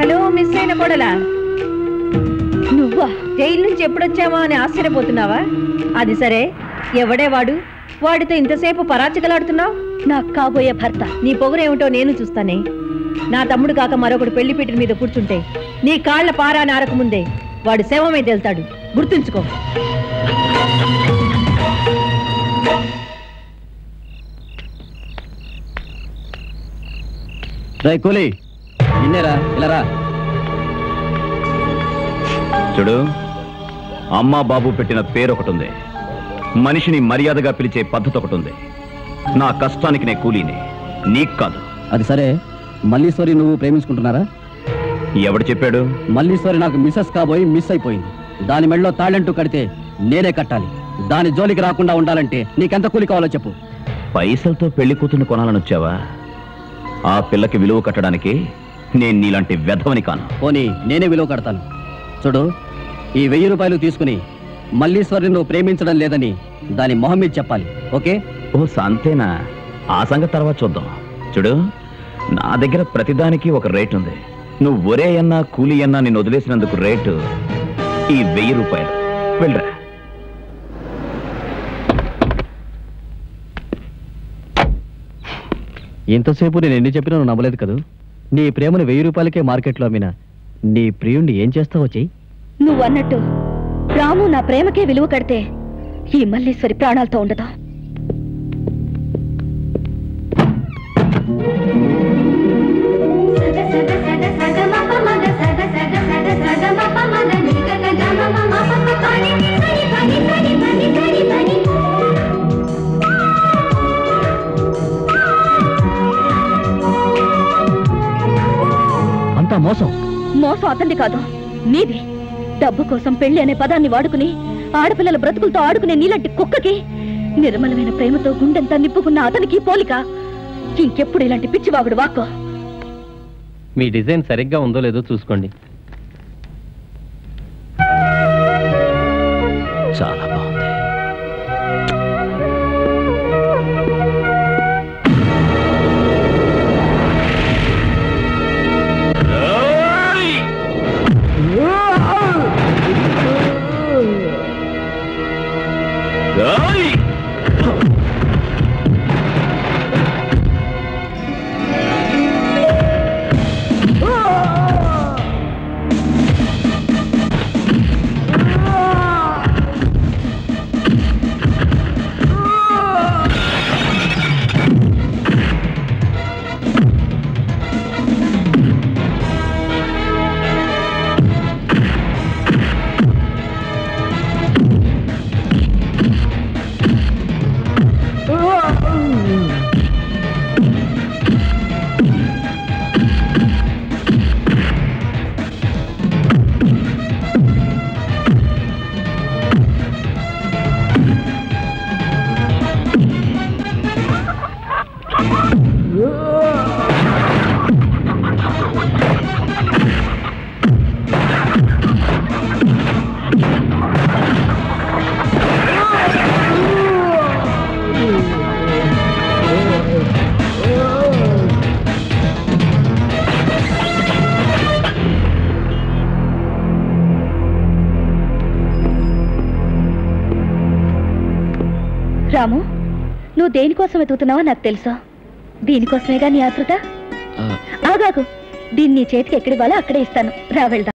Hello miss అయిన కోడలా? నువ్వా? జైలు నుంచి ఎప్పుడొచ్చావా అని ఆశ్చర్యపోతున్నావా? అది సరే. ఎవడే వాడు? వాడితో ఇంతసేపు పరాచకలాడుతున్నావు నాకు కాబోయే భర్త. నీ పొగరేమిటో నేను చూస్తానే. నా తమ్ముడు కాక మరొకడు పెళ్ళి పీటల మీద కూర్చుంటే నీ కాళ్ళ పారా నారక ముందే వాడు శవమై తెలుతాడు. గుర్తుంచుకో. కూలీ. నిన్నేరా ఇలా రా చూడు అమ్మా బాబు పెట్టిన పేరు ఒకటి ఉంది మనిషిని మర్యాదగా పిలిచే పద్ధతి ఒకటి ఉంది నా కష్టానికి నే కూలీని నీకు కాదు. అది సరే మల్లీశ్వరి నువ్వు ప్రేమించుకుంటున్నారా? ఎవడు చెప్పాడు? మల్లీశ్వరి నాకు మిస్సెస్ కాబోయి మిస్ అయిపోయింది. దాని మెడలో తాళంటూ కడితే నేనే కట్టాలి. దాని జోలికి రాకుండా ఉండాలంటే నీకెంత కూలి కావాలో చెప్పు. పైసలతో పెళ్ళి కూతుర్ని కొనాలని వచ్చావా ఆ పిల్లకి విలువ కట్టడానికి నేను నీలాంటి వెధవని కాను. పోనీ నేనే విలువ కడతాను. చూడు ఈ వెయ్యి రూపాయలు తీసుకుని మల్లీశ్వరిని నువ్వు ప్రేమించడం లేదని దాని మొహం మీద చెప్పాలి ఓకే? ఓ సంతేనా? ఆ సంగతి తర్వాత చూద్దాం. చూడు నా దగ్గర ప్రతిదానికి ఒక రేట్ ఉంది. నువ్వు ఒరే అన్నా కూలి అన్నా నేను వదిలేసినందుకు రేటు ఈ వెయ్యి రూపాయలు. వెళ్ళరా. ఇంతసేపు నేను ఎన్ని చెప్పినా నువ్వు నమ్మలేదు కదూ? నీ ప్రేమను వెయ్యి రూపాయలకే మార్కెట్లో అమ్మినా నీ ప్రియుణ్ణి ఏం చేస్తావో చెయ్యి. నువ్వు అన్నట్టు రాము నా ప్రేమకే విలువ కడితే ఈ మల్లేశ్వరి ప్రాణాలతో ఉండదా. మోసం మోసం అతన్ని కాదు నీది. డబ్బు కోసం పెళ్ళి అనే పదాన్ని వాడుకుని ఆడపిల్లల బ్రతుకులతో ఆడుకునే నీలాంటి కుక్కకి నిర్మలమైన ప్రేమతో గుండెంతా నిప్పుకున్న అతనికి పోలిక. ఇంకెప్పుడు ఇలాంటి పిచ్చివాగుడు వాక్కో? మీ డిజైన్ సరిగ్గా ఉందో లేదో చూసుకోండి. Mm. రాము నువ్వు దేనికోసం వెతుకుతున్నావో నాకు తెలుసా? దీనికోసమేగా నీ ఆతృత ఆగాకు దీన్ని నీ చేతికి ఎక్కడివ్వాలో అక్కడే ఇస్తాను. రా వెళ్దాం.